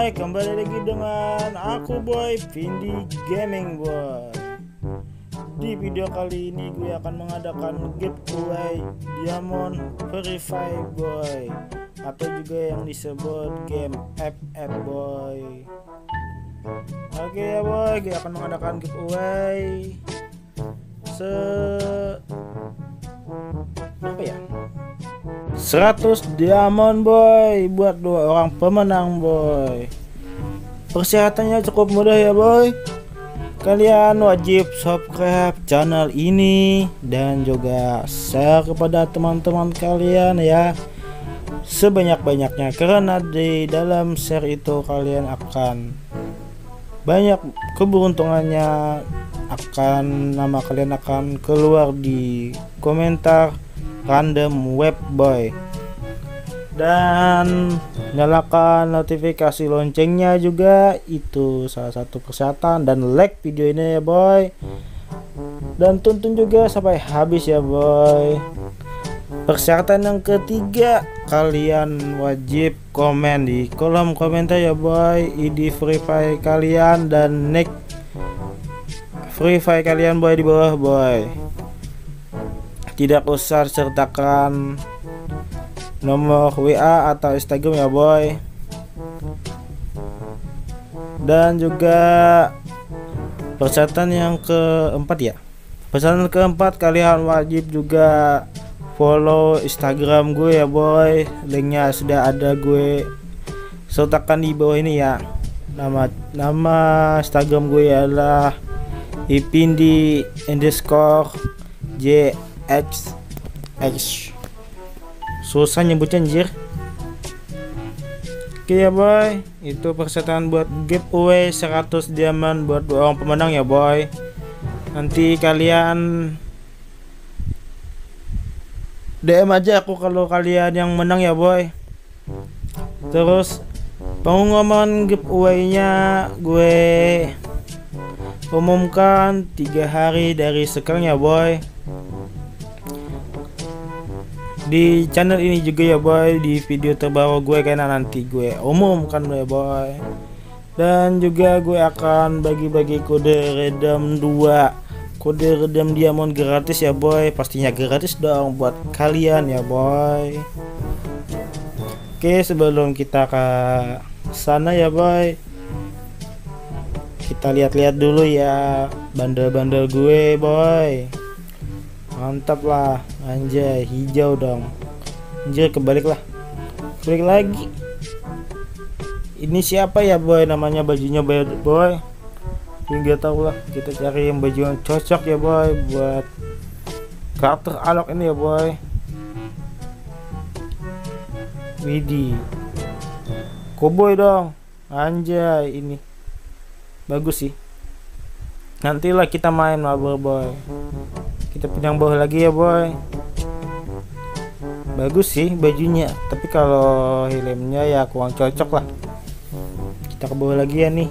Hai kembali lagi dengan aku boy Vindi Gaming boy. Di video kali ini gue akan mengadakan giveaway Diamond Verify boy atau juga yang disebut game FF boy. Oke ya boy, gue akan mengadakan giveaway se apa ya 100 diamond boy. Buat dua orang pemenang boy. Persyaratannya cukup mudah ya boy. Kalian wajib subscribe channel ini dan juga share kepada teman-teman kalian ya. Sebanyak-banyaknya karena di dalam share itu kalian akan banyak keberuntungannya. Akan nama kalian akan keluar di komentar random web boy. Dan nyalakan notifikasi loncengnya juga. Itu salah satu persyaratan dan like video ini ya boy. Dan tonton juga sampai habis ya boy. Persyaratan yang ketiga kalian wajib komen di kolom komentar ya boy. Id free file kalian dan nick free file kalian boy di bawah boy tidak usah sertakan nomor WA atau Instagram ya boy. Dan juga persyaratan yang keempat ya. Persyaratan keempat kalian wajib juga follow Instagram gue ya boy. Linknya sudah ada gue sertakan di bawah ini ya. Nama nama Instagram gue adalah ipindi underscore j x x susah nyebutnya anjir. Oke ya boy. Itu persyaratan buat giveaway 100 diamond buat orang pemenang ya boy. Nanti kalian DM aja aku kalau kalian yang menang ya boy. Terus pengumuman giveaway-nya gue umumkan tiga hari dari sekarang ya boy di channel ini juga ya boy. Di video terbaru gue karena nanti gue umumkan ya boy. Dan juga gue akan bagi-bagi kode redam 2 kode redam diamond gratis ya boy. Pastinya gratis dong buat kalian ya boy. Oke sebelum kita ke sana ya boy. Kita lihat-lihat dulu ya bandel-bandel gue boy mantap lah anjay hijau dong. Anjay kebalik lah. Kebalik lagi. Ini siapa ya boy? Namanya bajunya boy boy. Nggak tahu lah kita cari yang baju yang cocok ya boy buat karakter alok ini ya boy. Widi. Cowboy dong. Anjay ini. Bagus sih. Nantilah kita main Marble Boy kita pindah bawah lagi ya boy. Bagus sih bajunya tapi kalau helmnya ya kurang cocok lah. Kita ke bawah lagi ya nih.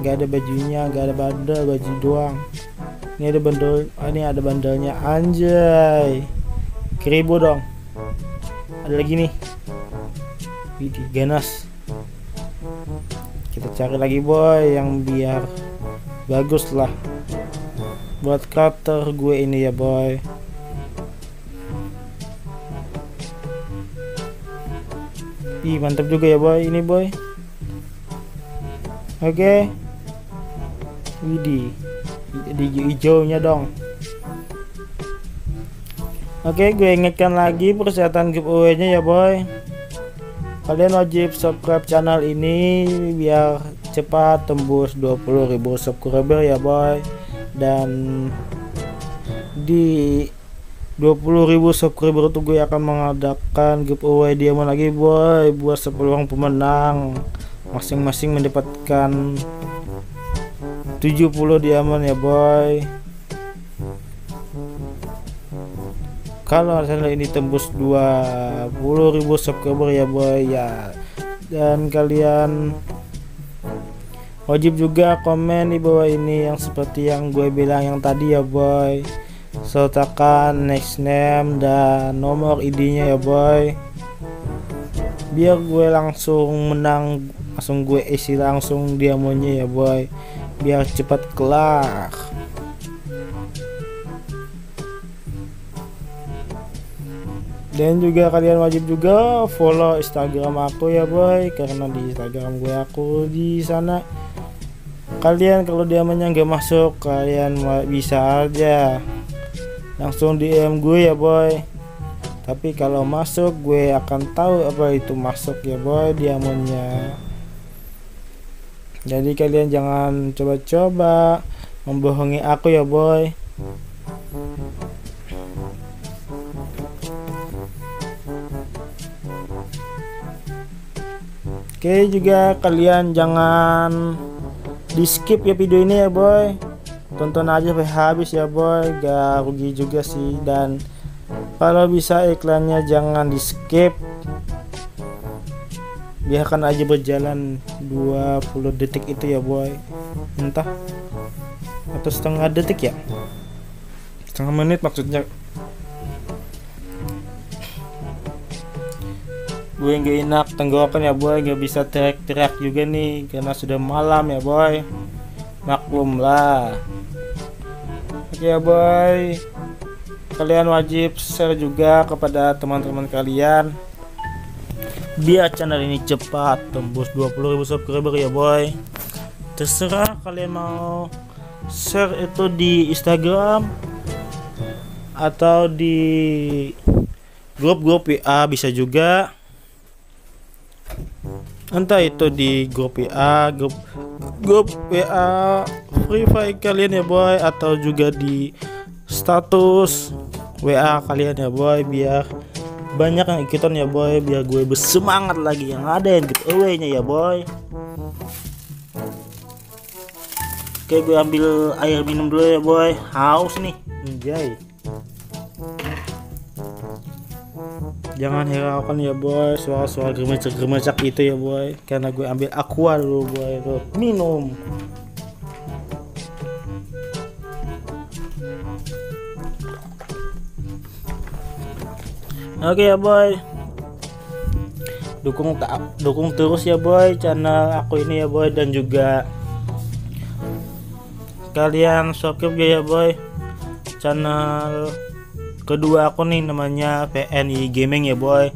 Nggak ada bajunya nggak ada bandel baju doang. Ini ada bandel oh, ini ada bandelnya anjay. Keribu dong. Ada lagi nih. Widih ganas. Kita cari lagi boy yang biar bagus lah buat karakter gue ini ya boy. Ih mantap juga ya boy ini boy. Oke. Okay. Widih di hijaunya dong. Oke okay, gue ingatkan lagi persyaratan giveaway nya ya boy. Kalian wajib subscribe channel ini biar cepat tembus 20.000 subscriber ya boy dan di 20.000 subscriber itu gue akan mengadakan giveaway diamond lagi boy buat 10 orang pemenang. Masing-masing mendapatkan 70 diamond ya boy. Kalau channel ini tembus 20.000 subscriber ya boy ya. Dan kalian wajib juga komen di bawah ini yang seperti yang gue bilang yang tadi ya boy. Sertakan next name dan nomor ID nya ya boy. Biar gue langsung menang langsung gue isi langsung diamonnya ya boy. Biar cepat kelar. Dan juga kalian wajib juga follow Instagram aku ya boy. Karena di Instagram gue aku di sana kalian kalau diamannya nggak masuk kalian bisa aja. Langsung DM gue ya boy. Tapi kalau masuk gue akan tahu apa itu masuk ya boy diamonnya jadi kalian jangan coba-coba membohongi aku ya boy. Oke juga kalian jangan di skip ya video ini ya boy. Tonton aja sampai habis ya boy. Gak rugi juga sih. Dan kalau bisa iklannya jangan di skip. Biarkan aja berjalan 20 detik itu ya boy. Entah. Atau setengah detik ya. Setengah menit maksudnya gue nggak enak tenggorokan ya boy. Nggak bisa teriak-teriak juga nih karena sudah malam ya boy. Maklum lah. Oke ya boy. Kalian wajib share juga kepada teman-teman kalian. Biar channel ini cepat tembus 20.000 subscriber ya boy. Terserah kalian mau share itu di Instagram atau di grup-grup WA bisa juga entah itu di grup WA grup grup WA Free Fire kalian ya boy. Atau juga di status WA kalian ya boy. Biar banyak yang ikutan ya boy. Biar gue bersemangat lagi yang ada yang giveaway nya ya boy. Oke gue ambil air minum dulu ya boy. Haus nih. Anjay jangan hiraukan ya boy. Suara-suara gemecek-gemecek itu ya boy. Karena gue ambil aqua dulu boy itu. Minum. Oke ya boy. Dukung dukung terus ya boy channel aku ini ya boy dan juga kalian subscribe ya boy channel kedua aku nih namanya PNI Gaming ya boy.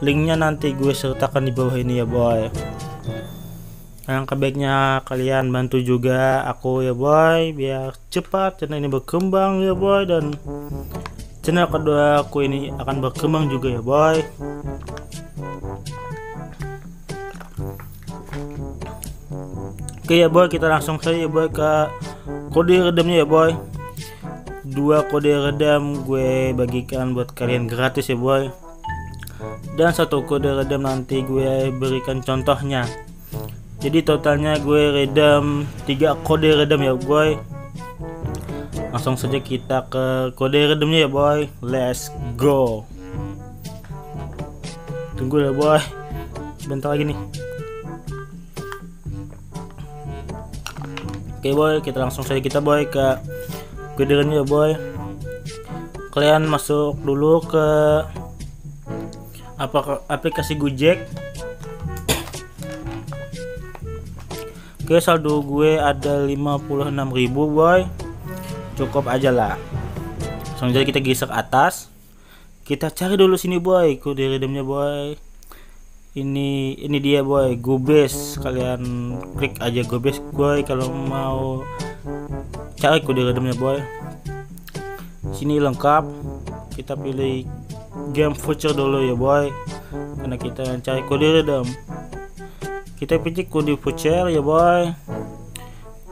Linknya nanti gue sertakan di bawah ini ya boy. Yang kebaiknya kalian bantu juga aku ya boy biar cepat channel ini berkembang ya boy dan channel kedua aku ini akan berkembang juga ya boy. Oke ya boy kita langsung saja ya boy ke kode redemnya ya boy dua kode redam gue bagikan buat kalian gratis ya boy. Dan satu kode redam nanti gue berikan contohnya. Jadi totalnya gue redam tiga kode redam ya boy. Langsung saja kita ke kode redamnya ya boy. Let's go. Tunggu ya boy. Bentar lagi nih. Oke boy. Kita langsung saja kita boy ke gedean ya boy. Kalian masuk dulu ke apa aplikasi Gojek. Oke saldo gue ada 56.000 boy. Cukup aja lah. Langsung jadi kita geser atas. Kita cari dulu sini boy kode redeemnya boy. Ini ini dia boy. Gobes. Kalian klik aja gobes boy kalau mau cari kode redemnya boy. Sini lengkap. Kita pilih game voucher dulu ya boy. Karena kita cari kode redem. Kita pilih kode voucher ya boy.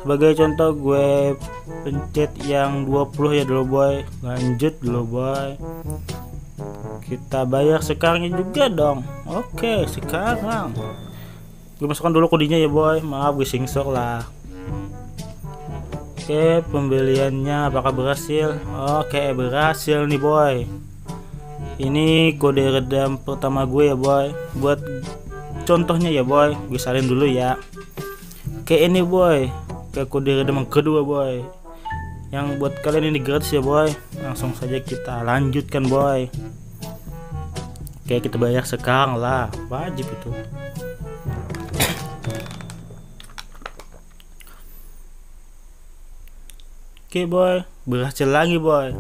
Sebagai contoh gue pencet yang 20 ya dulu boy. Lanjut dulu boy. Kita bayar sekarang juga dong. Oke sekarang. Gue masukkan dulu kodenya ya boy. Maaf gue singsok lah Oke pembeliannya apakah berhasil? Oke berhasil nih boy. Ini kode redam pertama gue ya boy. Buat contohnya ya boy. Gue salin dulu ya. Oke ini boy. Oke kode redam yang kedua boy. Yang buat kalian ini gratis ya boy. Langsung saja kita lanjutkan boy. Oke kita bayar sekarang lah. Wajib itu Oke boy, berhasil lagi boy.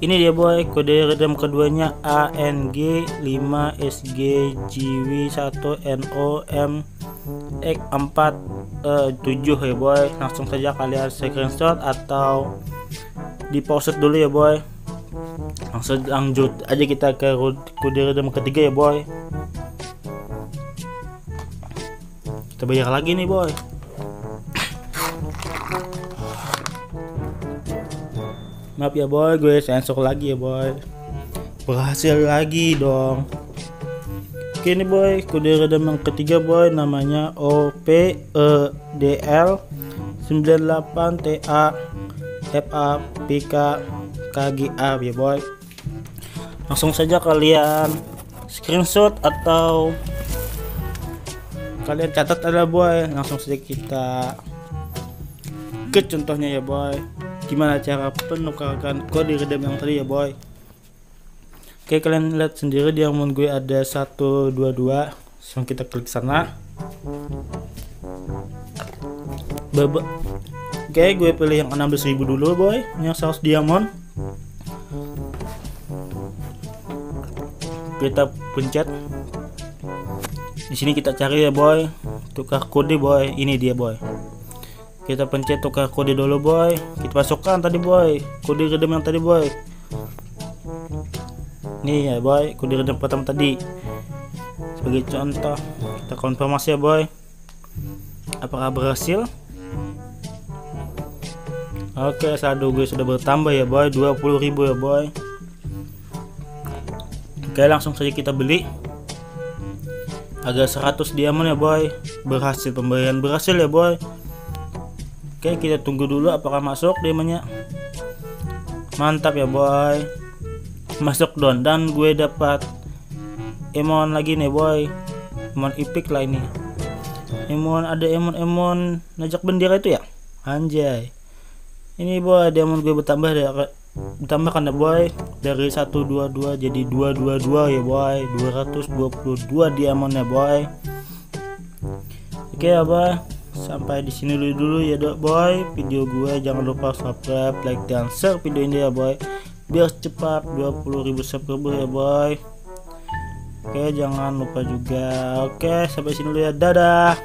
Ini dia boy, kode redam keduanya ANG 5 SG GW 1 NOM X4 uh, 7 ya boy. Langsung saja kalian screenshot atau di pause dulu ya boy. Langsung lanjut aja kita ke kode redam ketiga ya boy. Kita bayar lagi nih boy. Maaf ya boy, gue sensor lagi ya boy. Berhasil lagi dong. Oke nih boy, kode redam yang ketiga boy namanya OPEDL 98 TA FAPK KGA ya boy. Langsung saja kalian screenshot atau kalian catat ada boy. Langsung saja kita ke contohnya ya boy gimana cara penukarkan kode redam yang tadi ya boy? Oke kalian lihat sendiri di gue ada 122 langsung kita klik sana. Baba. oke gue pilih yang 16.000 dulu boy. Yang 100 diamond. Kita pencet. Di sini kita cari ya boy. Tukar kode boy. Ini dia boy kita pencet tukar kode dulu boy. Kita masukkan tadi boy. Kode redem yang tadi boy. Nih ya boy. Kode redem pertama tadi. Sebagai contoh kita konfirmasi ya boy. Apakah berhasil? Oke saldo gue sudah bertambah ya boy. 20.000 ya boy. Oke langsung saja kita beli. Agak 100 diamond ya boy. Berhasil pembelian berhasil ya boy Oke kita tunggu dulu apakah masuk diamondnya Mantap ya boy. Masuk don dan gue dapat Emon lagi nih boy. Emon epic lah ini. Emon ada emon-emon Najak bendera itu ya? Anjay. Ini boy diamond gue bertambah dari bertambah kan ya boy. Dari 122 jadi 222 ya boy. 222 diamond ya boy. Oke ya boy sampai di sini dulu dulu ya dok boy. Video gue jangan lupa subscribe like dan share video ini ya boy. Biar cepat 20.000 subscriber ya boy. Oke jangan lupa juga. Oke sampai sini dulu ya. Dadah